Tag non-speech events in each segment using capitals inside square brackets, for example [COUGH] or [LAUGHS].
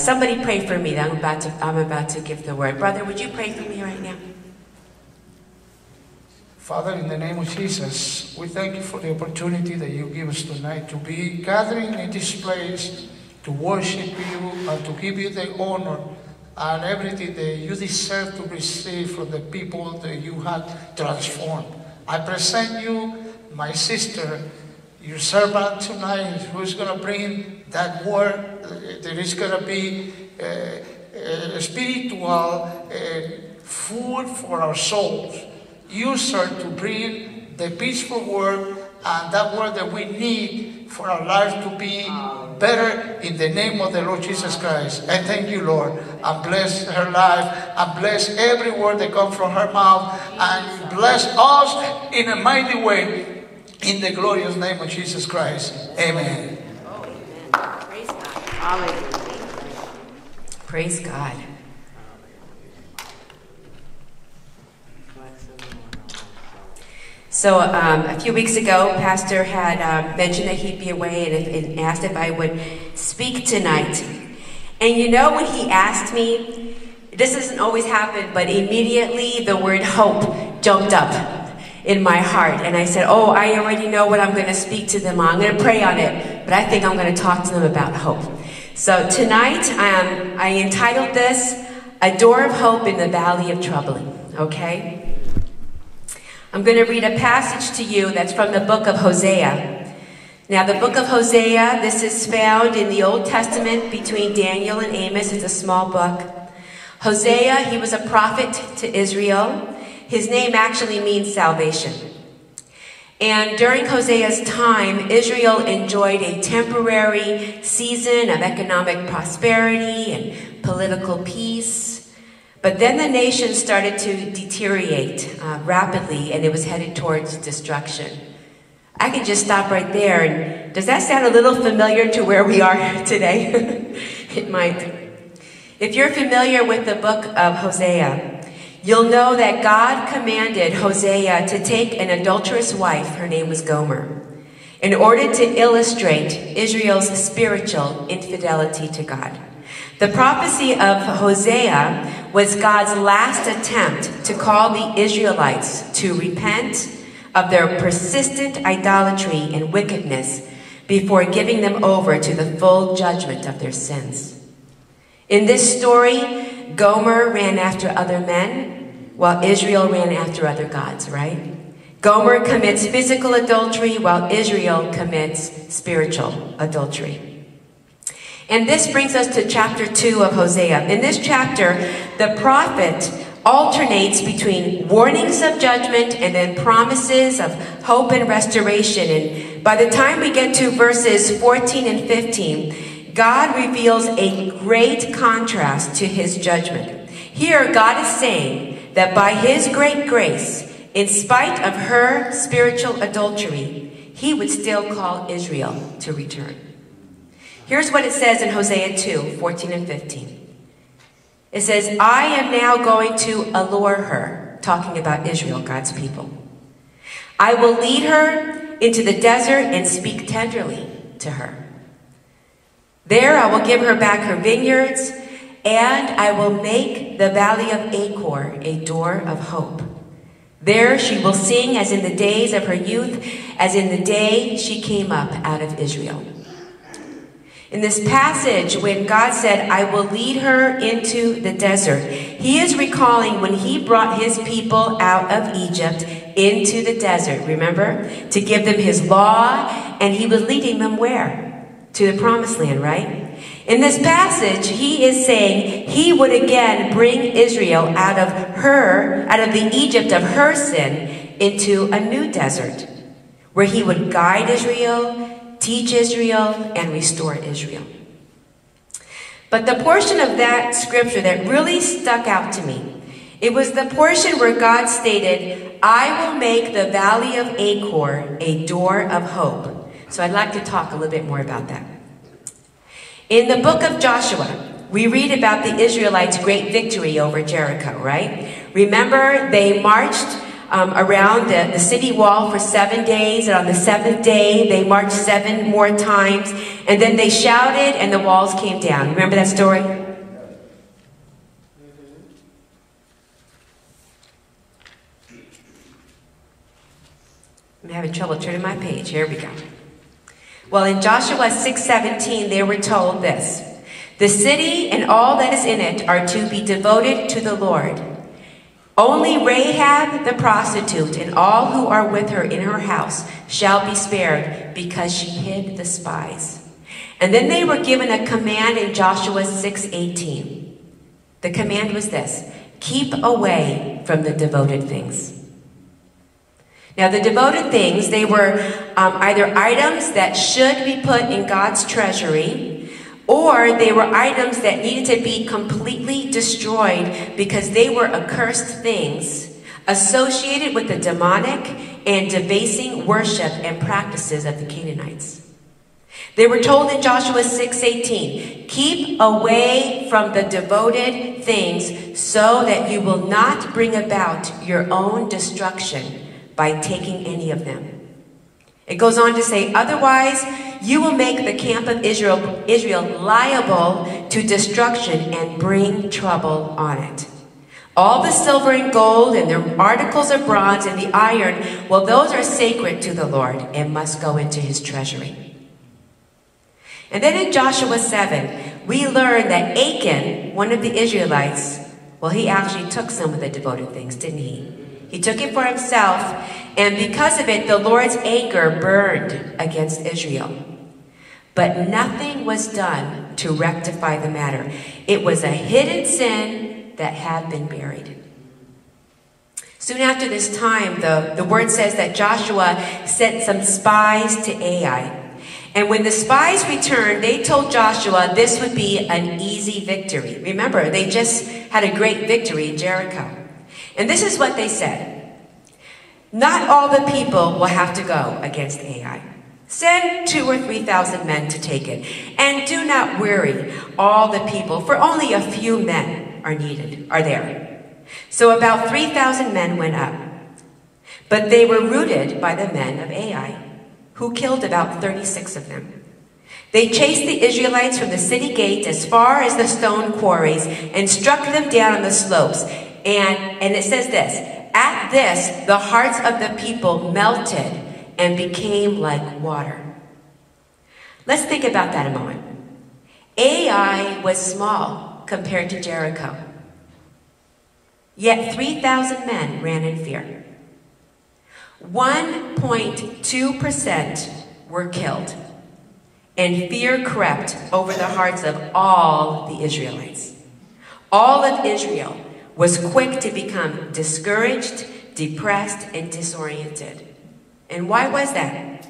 somebody pray for me. I'm about to. I'm about to give the word. Brother, would you pray for me right now? Father, in the name of Jesus, we thank you for the opportunity that you give us tonight to be gathering in this place to worship you and to give you the honor and everything that you deserve to receive from the people that you have transformed. I present you my sister, your servant tonight, who's going to bring that word. There is going to be uh, uh, spiritual uh, food for our souls. You, her to bring the peaceful word and that word that we need for our lives to be better in the name of the Lord Jesus Christ. And thank you, Lord. And bless her life and bless every word that comes from her mouth and bless us in a mighty way in the glorious name of Jesus Christ. Amen. Oh, amen. Praise God. Hallelujah. Praise God. So um, a few weeks ago, Pastor had um, mentioned that he'd be away and, if, and asked if I would speak tonight. And you know, when he asked me, this doesn't always happen, but immediately the word hope jumped up in my heart. And I said, Oh, I already know what I'm going to speak to them on. I'm going to pray on it, but I think I'm going to talk to them about hope. So tonight, um, I entitled this, A Door of Hope in the Valley of Troubling. Okay? I'm going to read a passage to you that's from the book of Hosea. Now, the book of Hosea, this is found in the Old Testament between Daniel and Amos. It's a small book. Hosea, he was a prophet to Israel. His name actually means salvation. And during Hosea's time, Israel enjoyed a temporary season of economic prosperity and political peace. But then the nation started to deteriorate uh, rapidly and it was headed towards destruction. I can just stop right there. And does that sound a little familiar to where we are [LAUGHS] today? [LAUGHS] it might. If you're familiar with the book of Hosea, you'll know that God commanded Hosea to take an adulterous wife, her name was Gomer, in order to illustrate Israel's spiritual infidelity to God. The prophecy of Hosea was God's last attempt to call the Israelites to repent of their persistent idolatry and wickedness before giving them over to the full judgment of their sins. In this story, Gomer ran after other men while Israel ran after other gods, right? Gomer commits physical adultery while Israel commits spiritual adultery. And this brings us to chapter 2 of Hosea. In this chapter, the prophet alternates between warnings of judgment and then promises of hope and restoration. And by the time we get to verses 14 and 15, God reveals a great contrast to his judgment. Here, God is saying that by his great grace, in spite of her spiritual adultery, he would still call Israel to return. Here's what it says in Hosea 2 14 and 15. It says, I am now going to allure her, talking about Israel, God's people. I will lead her into the desert and speak tenderly to her. There I will give her back her vineyards, and I will make the valley of Achor a door of hope. There she will sing as in the days of her youth, as in the day she came up out of Israel. In this passage, when God said, I will lead her into the desert, he is recalling when he brought his people out of Egypt into the desert, remember? To give them his law, and he was leading them where? To the promised land, right? In this passage, he is saying he would again bring Israel out of her, out of the Egypt of her sin, into a new desert, where he would guide Israel, teach Israel, and restore Israel. But the portion of that scripture that really stuck out to me, it was the portion where God stated, I will make the valley of Achor a door of hope. So I'd like to talk a little bit more about that. In the book of Joshua, we read about the Israelites' great victory over Jericho, right? Remember, they marched um, around the, the city wall for seven days, and on the seventh day, they marched seven more times, and then they shouted, and the walls came down. Remember that story? I'm having trouble turning my page. Here we go. Well, in Joshua 6:17, they were told this: "The city and all that is in it are to be devoted to the Lord." Only Rahab the prostitute and all who are with her in her house shall be spared because she hid the spies. And then they were given a command in Joshua 6:18. The command was this: keep away from the devoted things. Now, the devoted things, they were um, either items that should be put in God's treasury, or they were items that needed to be completely destroyed because they were accursed things associated with the demonic and debasing worship and practices of the Canaanites. They were told in Joshua 6:18, "Keep away from the devoted things so that you will not bring about your own destruction by taking any of them." It goes on to say, "Otherwise, you will make the camp of Israel, Israel liable to destruction and bring trouble on it. All the silver and gold and the articles of bronze and the iron, well, those are sacred to the Lord and must go into his treasury. And then in Joshua 7, we learn that Achan, one of the Israelites, well, he actually took some of the devoted things, didn't he? He took it for himself, and because of it, the Lord's anger burned against Israel. But nothing was done to rectify the matter. It was a hidden sin that had been buried. Soon after this time, the, the word says that Joshua sent some spies to Ai. And when the spies returned, they told Joshua this would be an easy victory. Remember, they just had a great victory in Jericho. And this is what they said Not all the people will have to go against Ai. Send two or three thousand men to take it. And do not weary all the people, for only a few men are needed, are there. So about 3,000 men went up. But they were routed by the men of Ai, who killed about 36 of them. They chased the Israelites from the city gate as far as the stone quarries and struck them down on the slopes. And, and it says this, at this, the hearts of the people melted and became like water. Let's think about that a moment. Ai was small compared to Jericho. Yet 3,000 men ran in fear. 1.2% were killed, and fear crept over the hearts of all the Israelites. All of Israel was quick to become discouraged, depressed, and disoriented. And why was that?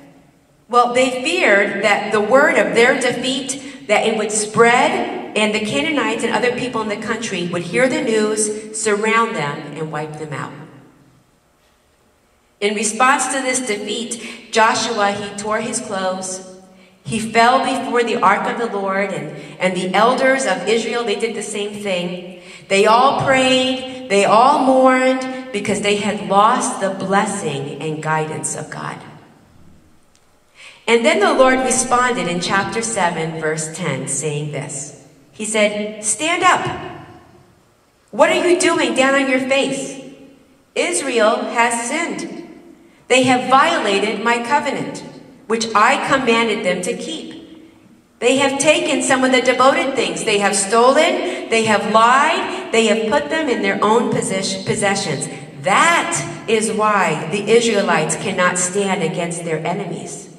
Well, they feared that the word of their defeat, that it would spread and the Canaanites and other people in the country would hear the news, surround them, and wipe them out. In response to this defeat, Joshua, he tore his clothes. He fell before the ark of the Lord, and, and the elders of Israel, they did the same thing. They all prayed, they all mourned, because they had lost the blessing and guidance of God. And then the Lord responded in chapter 7, verse 10, saying this He said, Stand up. What are you doing down on your face? Israel has sinned. They have violated my covenant, which I commanded them to keep. They have taken some of the devoted things. They have stolen, they have lied, they have put them in their own possessions. That is why the Israelites cannot stand against their enemies.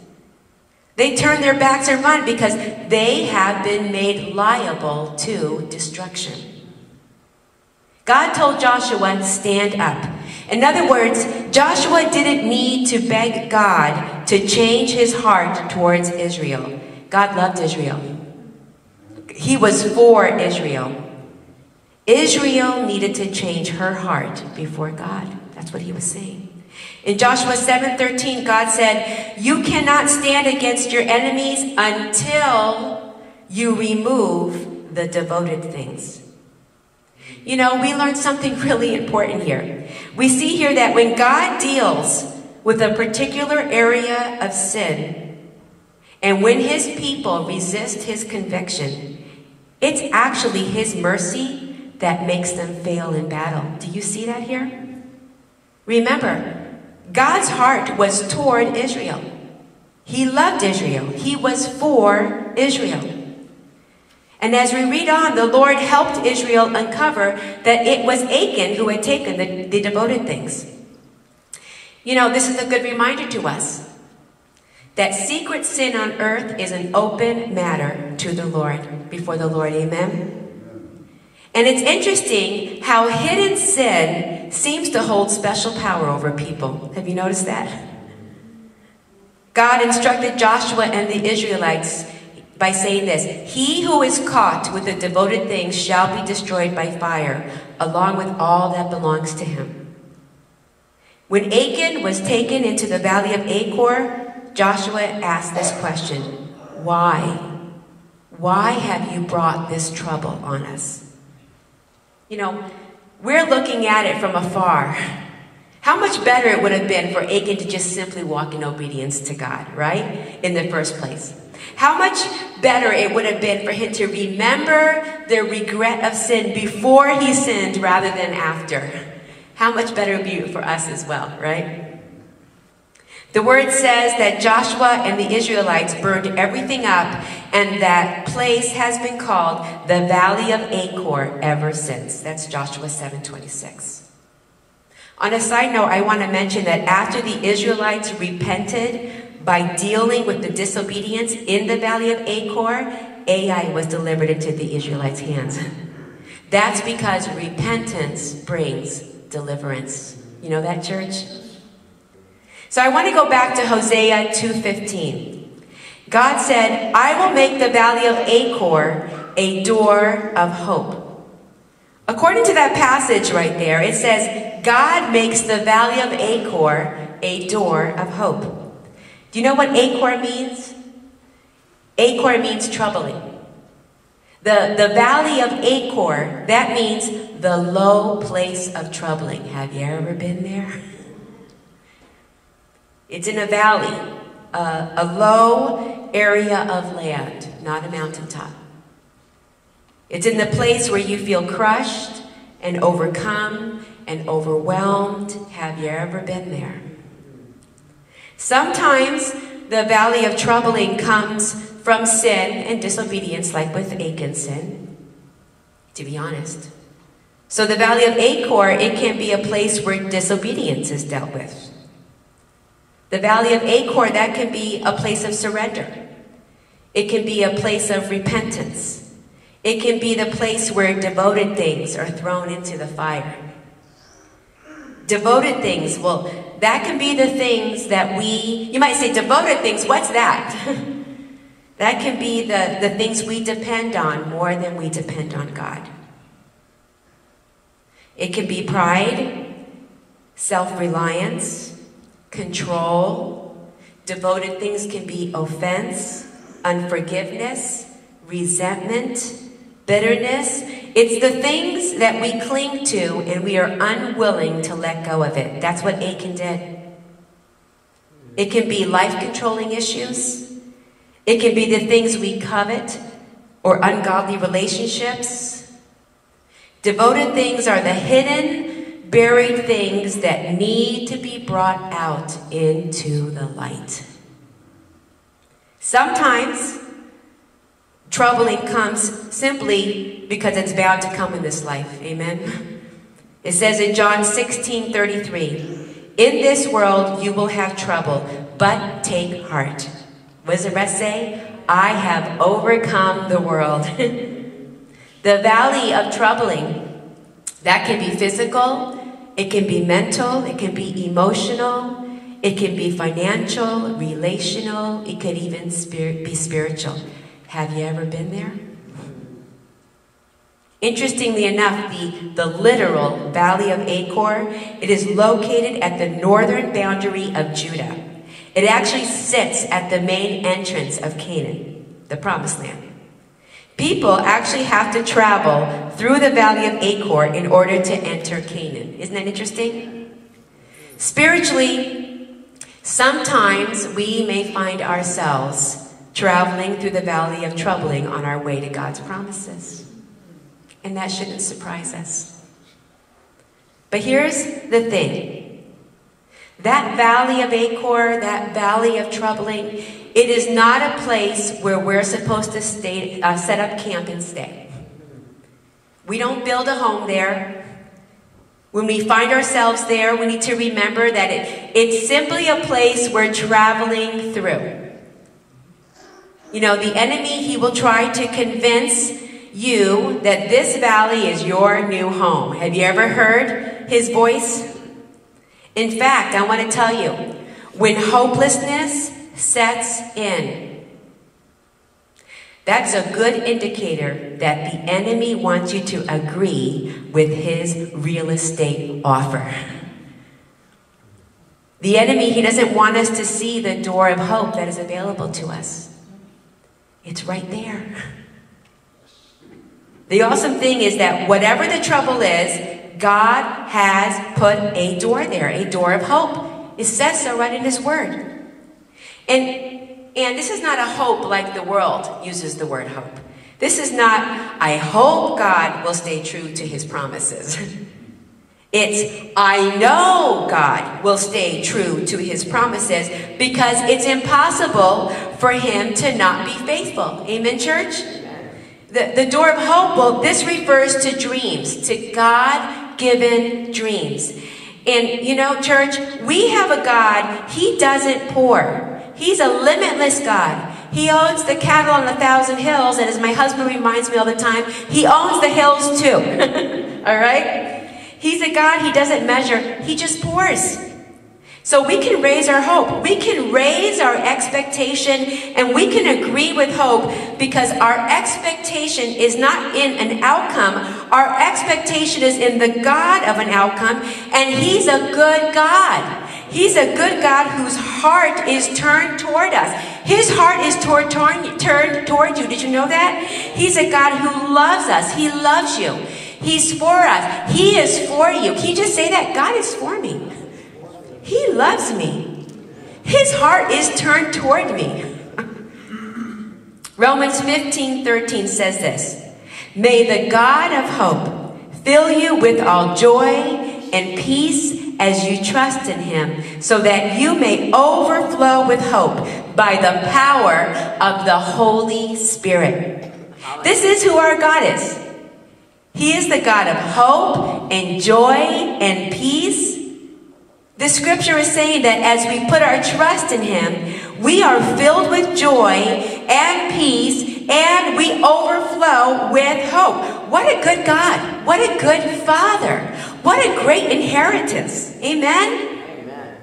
They turn their backs and run because they have been made liable to destruction. God told Joshua, stand up. In other words, Joshua didn't need to beg God to change his heart towards Israel. God loved Israel. He was for Israel. Israel needed to change her heart before God. That's what he was saying. In Joshua 7:13, God said, "You cannot stand against your enemies until you remove the devoted things." you know, we learned something [LAUGHS] really important here. We see here that when God deals with a particular area of sin, and when his people resist his conviction, it's actually his mercy that makes them fail in battle. Do you see that here? Remember, God's heart was toward Israel. He loved Israel. He was for Israel. And as we read on, the Lord helped Israel uncover that it was Achan who had taken the, the devoted things. You know, this is a good reminder to us that secret sin on earth is an open matter to the Lord, before the Lord. Amen? And it's interesting how hidden sin seems to hold special power over people. Have you noticed that? God instructed Joshua and the Israelites by saying this He who is caught with the devoted things shall be destroyed by fire, along with all that belongs to him. When Achan was taken into the valley of Achor, Joshua asked this question Why? Why have you brought this trouble on us? You know, we're looking at it from afar. How much better it would have been for Achan to just simply walk in obedience to God, right? In the first place. How much better it would have been for him to remember the regret of sin before he sinned rather than after. How much better it would be for us as well, right? The word says that Joshua and the Israelites burned everything up, and that place has been called the Valley of Achor ever since. That's Joshua 7:26. On a side note, I want to mention that after the Israelites repented by dealing with the disobedience in the Valley of Achor, Ai was delivered into the Israelites' hands. That's because repentance brings deliverance. You know that, church? So I want to go back to Hosea 2.15. God said, I will make the valley of Achor a door of hope. According to that passage right there, it says, God makes the valley of Achor a door of hope. Do you know what Achor means? Achor means troubling. The, the valley of Achor, that means the low place of troubling. Have you ever been there? [LAUGHS] It's in a valley, a low area of land, not a mountaintop. It's in the place where you feel crushed and overcome and overwhelmed. Have you ever been there? Sometimes the valley of troubling comes from sin and disobedience, like with Achan's sin, to be honest. So the valley of Achor, it can be a place where disobedience is dealt with. The valley of Achor, that can be a place of surrender. It can be a place of repentance. It can be the place where devoted things are thrown into the fire. Devoted things, well, that can be the things that we, you might say, devoted things, what's that? [LAUGHS] that can be the, the things we depend on more than we depend on God. It can be pride, self reliance, control. Devoted things can be offense, unforgiveness, resentment, bitterness. It's the things that we cling to and we are unwilling to let go of it. That's what Achan did. It can be life controlling issues. It can be the things we covet or ungodly relationships. Devoted things are the hidden, buried things that need to be brought out into the light. Sometimes troubling comes simply because it's bound to come in this life. Amen. It says in John 16 33, In this world you will have trouble, but take heart. What does the rest say? I have overcome the world. [LAUGHS] the valley of troubling, that can be physical, it can be mental, it can be emotional, it can be financial, relational, it could even spirit, be spiritual. Have you ever been there? Interestingly enough, the, the literal Valley of Achor, it is located at the northern boundary of Judah. It actually sits at the main entrance of Canaan, the promised land. People actually have to travel through the valley of Achor in order to enter Canaan. Isn't that interesting? Spiritually, sometimes we may find ourselves traveling through the valley of troubling on our way to God's promises. And that shouldn't surprise us. But here's the thing that valley of Achor, that valley of troubling, it is not a place where we're supposed to stay, uh, set up camp and stay. We don't build a home there. When we find ourselves there, we need to remember that it, it's simply a place we're traveling through. You know, the enemy, he will try to convince you that this valley is your new home. Have you ever heard his voice? In fact, I want to tell you, when hopelessness sets in, that's a good indicator that the enemy wants you to agree with his real estate offer. The enemy, he doesn't want us to see the door of hope that is available to us. It's right there. The awesome thing is that whatever the trouble is, God has put a door there, a door of hope. It says so right in His Word. And and this is not a hope like the world uses the word hope. This is not, I hope God will stay true to his promises. [LAUGHS] It's, I know God will stay true to his promises because it's impossible for him to not be faithful. Amen, church? The, the door of hope, well, this refers to dreams, to God given dreams. And you know, church, we have a God, he doesn't pour. He's a limitless God. He owns the cattle on a thousand hills, and as my husband reminds me all the time, he owns the hills too. [LAUGHS] all right? He's a God, he doesn't measure, he just pours. So we can raise our hope. We can raise our expectation and we can agree with hope because our expectation is not in an outcome. Our expectation is in the God of an outcome and He's a good God. He's a good God whose heart is turned toward us. His heart is toward, turned toward you. Did you know that? He's a God who loves us. He loves you. He's for us. He is for you. Can you just say that? God is for me. He loves me. His heart is turned toward me. [LAUGHS] Romans 15 13 says this May the God of hope fill you with all joy and peace as you trust in him, so that you may overflow with hope by the power of the Holy Spirit. This is who our God is. He is the God of hope and joy and peace. The scripture is saying that as we put our trust in him, we are filled with joy and peace and we overflow with hope. What a good God. What a good Father. What a great inheritance. Amen? Amen.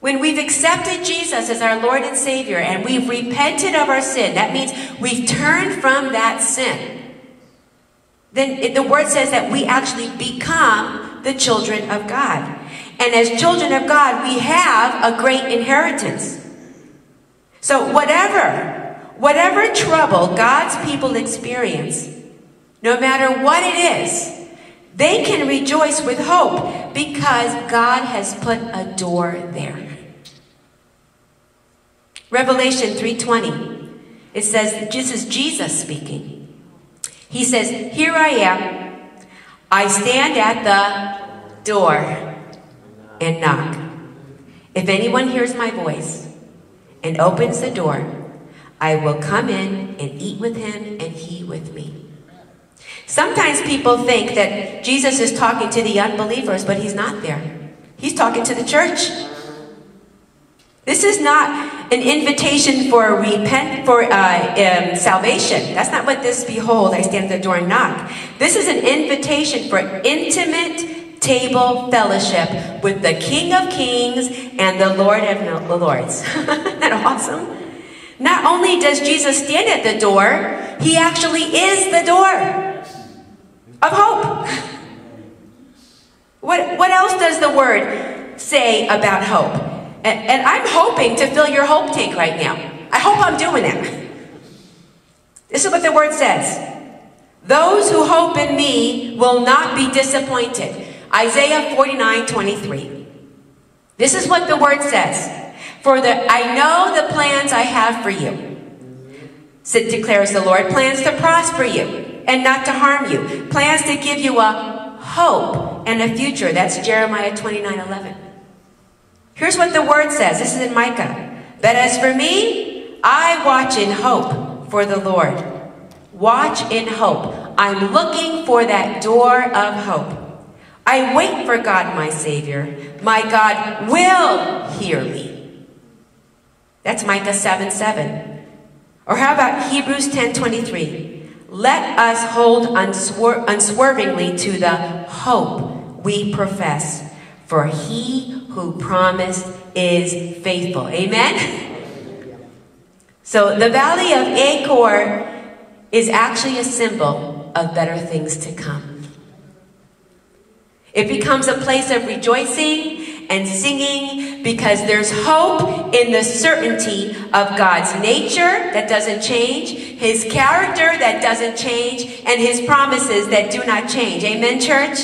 When we've accepted Jesus as our Lord and Savior and we've repented of our sin, that means we've turned from that sin. Then it, the word says that we actually become the children of God. And as children of God, we have a great inheritance. So whatever, whatever trouble God's people experience, no matter what it is, they can rejoice with hope because God has put a door there. Revelation 3:20. It says this is Jesus speaking. He says, "Here I am. I stand at the door and knock. If anyone hears my voice and opens the door, I will come in and eat with him and he with me." Sometimes people think that Jesus is talking to the unbelievers, but he's not there. He's talking to the church. This is not an invitation for repent for uh, um, salvation. That's not what this behold. I stand at the door and knock. This is an invitation for intimate table fellowship with the King of Kings and the Lord of the Lords. [LAUGHS] Isn't that awesome? Not only does Jesus stand at the door, he actually is the door of hope. What, what else does the word say about hope? And, and I'm hoping to fill your hope tank right now. I hope I'm doing that. This is what the word says. Those who hope in me will not be disappointed. Isaiah 49 23. This is what the word says. For the I know the plans I have for you, declares the Lord, plans to prosper you and not to harm you, plans to give you a hope and a future. That's Jeremiah 29 11. Here's what the word says. This is in Micah. But as for me, I watch in hope for the Lord. Watch in hope. I'm looking for that door of hope. I wait for God, my Savior. My God will hear me. That's Micah 7 7. Or how about Hebrews 10 23? Let us hold unswer- unswervingly to the hope we profess, for he who promised is faithful. Amen? So the valley of Achor is actually a symbol of better things to come. It becomes a place of rejoicing and singing because there's hope in the certainty of God's nature that doesn't change, His character that doesn't change, and His promises that do not change. Amen, church?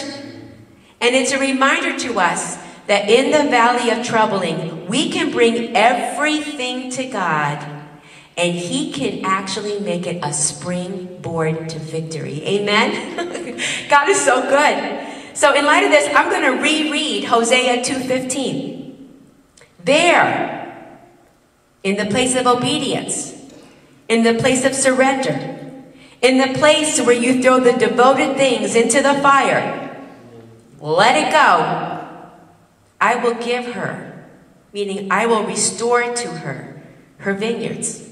And it's a reminder to us that in the valley of troubling, we can bring everything to God and He can actually make it a springboard to victory. Amen? [LAUGHS] God is so good. So in light of this, I'm going to reread Hosea 2.15. There, in the place of obedience, in the place of surrender, in the place where you throw the devoted things into the fire, let it go. I will give her, meaning I will restore to her her vineyards,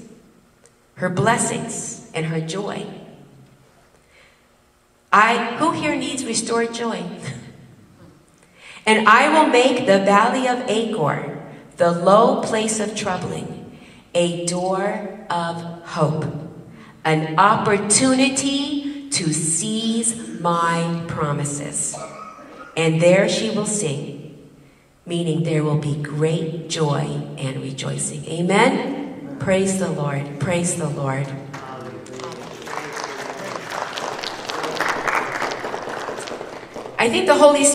her blessings, and her joy. I, who here needs restored joy? [LAUGHS] and I will make the valley of Achor, the low place of troubling, a door of hope, an opportunity to seize my promises. And there she will sing, meaning there will be great joy and rejoicing. Amen? Praise the Lord. Praise the Lord. I think the Holy